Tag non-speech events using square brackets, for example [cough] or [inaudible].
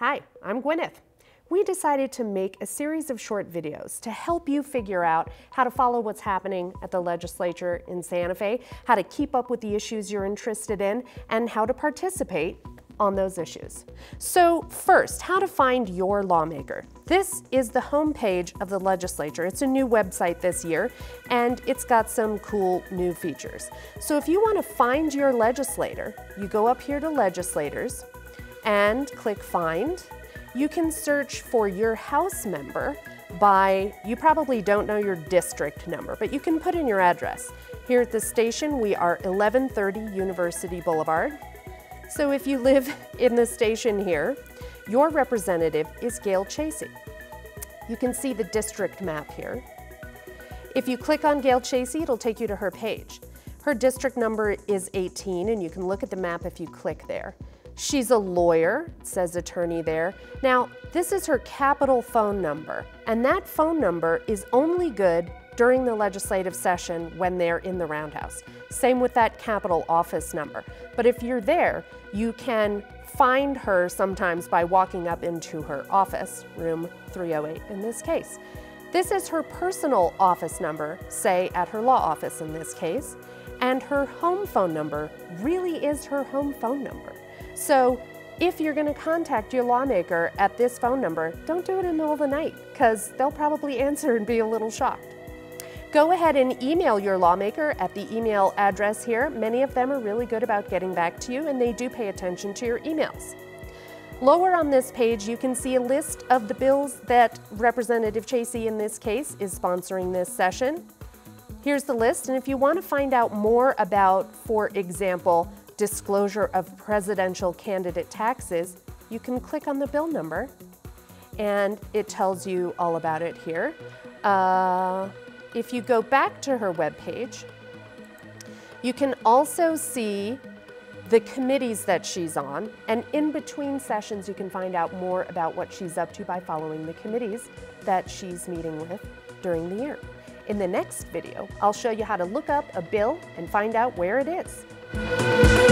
Hi, I'm Gwyneth. We decided to make a series of short videos to help you figure out how to follow what's happening at the legislature in Santa Fe, how to keep up with the issues you're interested in, and how to participate on those issues. So first, how to find your lawmaker. This is the homepage of the legislature. It's a new website this year, and it's got some cool new features. So if you want to find your legislator, you go up here to legislators, and click Find. You can search for your house member by, you probably don't know your district number, but you can put in your address. Here at the station, we are 1130 University Boulevard. So if you live [laughs] in the station here, your representative is Gail Chasey. You can see the district map here. If you click on Gail Chasey, it'll take you to her page. Her district number is 18, and you can look at the map if you click there. She's a lawyer, says attorney there. Now, this is her capitol phone number, and that phone number is only good during the legislative session when they're in the roundhouse. Same with that capitol office number. But if you're there, you can find her sometimes by walking up into her office, room 308 in this case. This is her personal office number, say at her law office in this case, and her home phone number really is her home phone number. So if you're going to contact your lawmaker at this phone number, don't do it in the middle of the night because they'll probably [laughs] answer and be a little shocked. Go ahead and email your lawmaker at the email address here. Many of them are really good about getting back to you and they do pay attention to your emails. Lower on this page, you can see a list of the bills that Representative Chasey in this case is sponsoring this session. Here's the list, and if you want to find out more about, for example, disclosure of presidential candidate taxes, you can click on the bill number and it tells you all about it here. Uh, if you go back to her webpage, you can also see the committees that she's on, and in between sessions, you can find out more about what she's up to by following the committees that she's meeting with during the year. In the next video, I'll show you how to look up a bill and find out where it is.